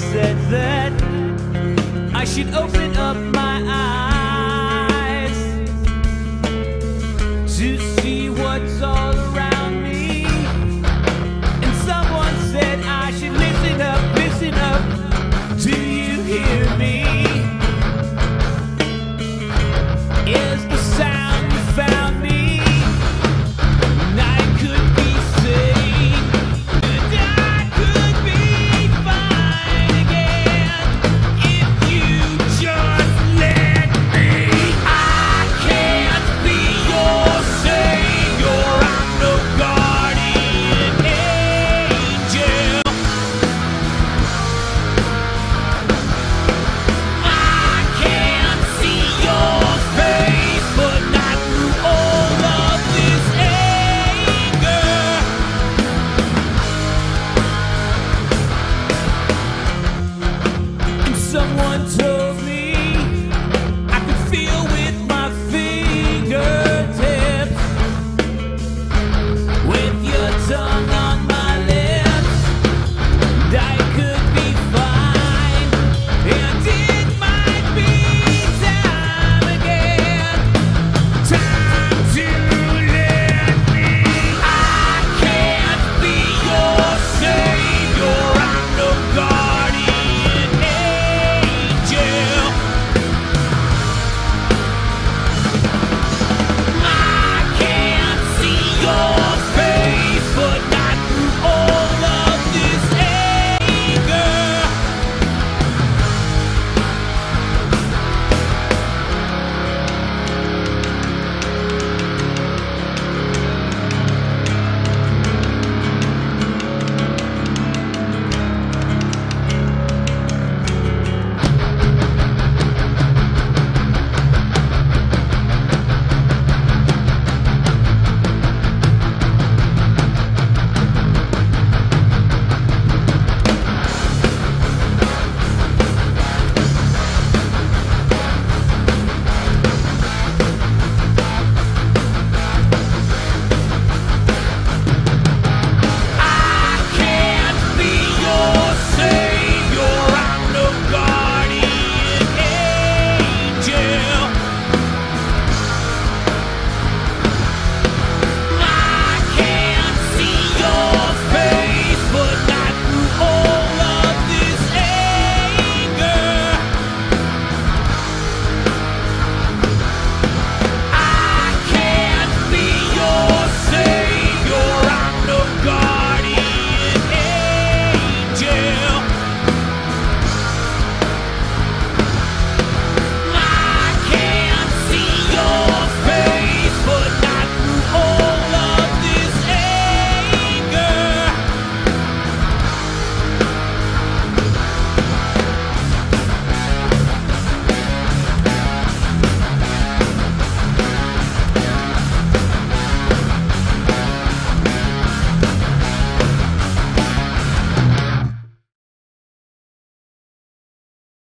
said that I should open